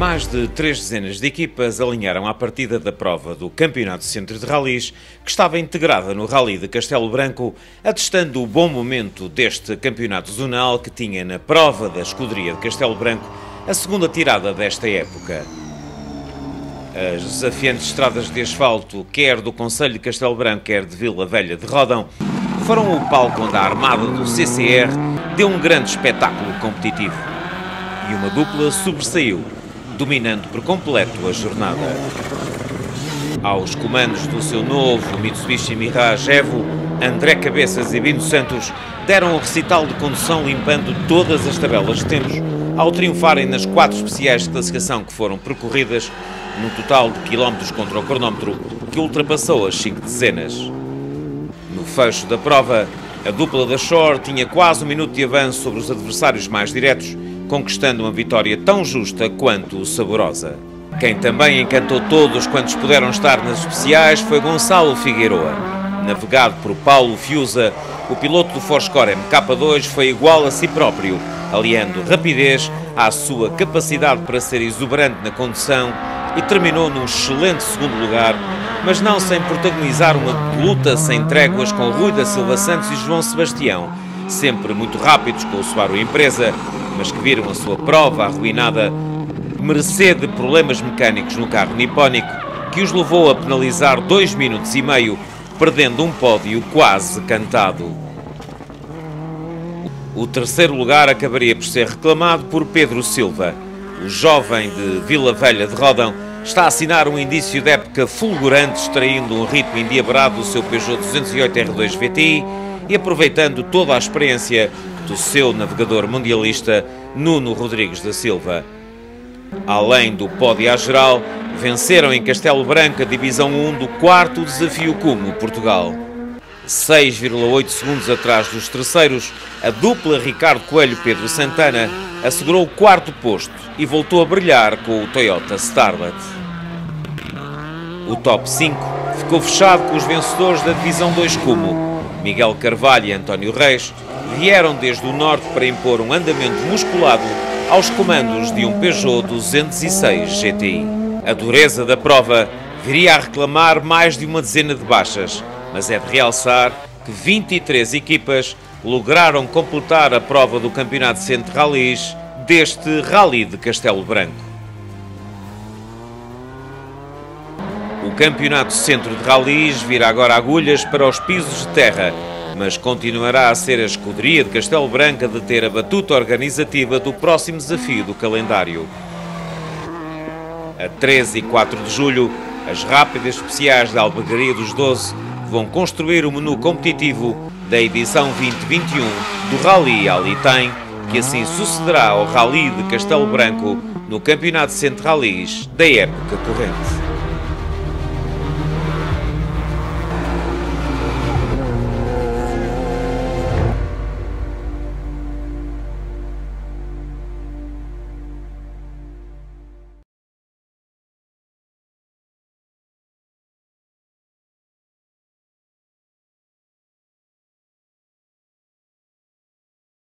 Mais de três dezenas de equipas alinharam à partida da prova do Campeonato Centro de Rallys, que estava integrada no Rally de Castelo Branco, atestando o bom momento deste campeonato zonal que tinha na prova da escuderia de Castelo Branco a segunda tirada desta época. As desafiantes estradas de asfalto, quer do Conselho de Castelo Branco, quer de Vila Velha de Rodão, foram o palco onde a armada do CCR deu um grande espetáculo competitivo. E uma dupla sobressaiu, dominando por completo a jornada. Aos comandos do seu novo Mitsubishi Mirage Evo, André Cabeças e Bino Santos deram o recital de condução limpando todas as tabelas de tempos, ao triunfarem nas quatro especiais de classificação que foram percorridas, num total de quilómetros contra o cronómetro, que ultrapassou as cinco dezenas. No fecho da prova, a dupla da Shore tinha quase um minuto de avanço sobre os adversários mais diretos, conquistando uma vitória tão justa quanto saborosa. Quem também encantou todos quantos puderam estar nas especiais foi Gonçalo Figueroa. Navegado por Paulo Fiusa, o piloto do Forscore MK2 foi igual a si próprio, aliando rapidez à sua capacidade para ser exuberante na condução e terminou num excelente segundo lugar, mas não sem protagonizar uma luta sem tréguas com Rui da Silva Santos e João Sebastião, sempre muito rápidos com o Subaru Empresa, mas que viram a sua prova arruinada mercê de problemas mecânicos no carro nipónico, que os levou a penalizar dois minutos e meio, perdendo um pódio quase cantado. O terceiro lugar acabaria por ser reclamado por Pedro Silva. O jovem de Vila Velha de Rodão está a assinar um indício de época fulgurante, extraindo um ritmo endiabrado do seu Peugeot 208 R2 VTI e aproveitando toda a experiência do seu navegador mundialista Nuno Rodrigues da Silva. Além do pódio à geral, venceram em Castelo Branco a Divisão 1 do quarto Desafio Cumo Portugal. 6,8 segundos atrás dos terceiros, a dupla Ricardo Coelho-Pedro Santana assegurou o quarto posto e voltou a brilhar com o Toyota Starlet. O top 5 ficou fechado com os vencedores da Divisão 2 Cumo. Miguel Carvalho e António Reis vieram desde o norte para impor um andamento musculado aos comandos de um Peugeot 206 GTI. A dureza da prova viria a reclamar mais de uma dezena de baixas, mas é de realçar que 23 equipas lograram completar a prova do Campeonato Centro Rallys deste Rally de Castelo Branco. O Campeonato Centro de Rallys vira agora agulhas para os pisos de terra, mas continuará a ser a escuderia de Castelo Branco a deter a batuta organizativa do próximo desafio do calendário. A 13 e 4 de julho, as rápidas especiais da Albergaria dos Doze vão construir o menu competitivo da edição 2021 do Rally Alitem, que assim sucederá ao Rally de Castelo Branco no Campeonato Centro Rallys da época corrente.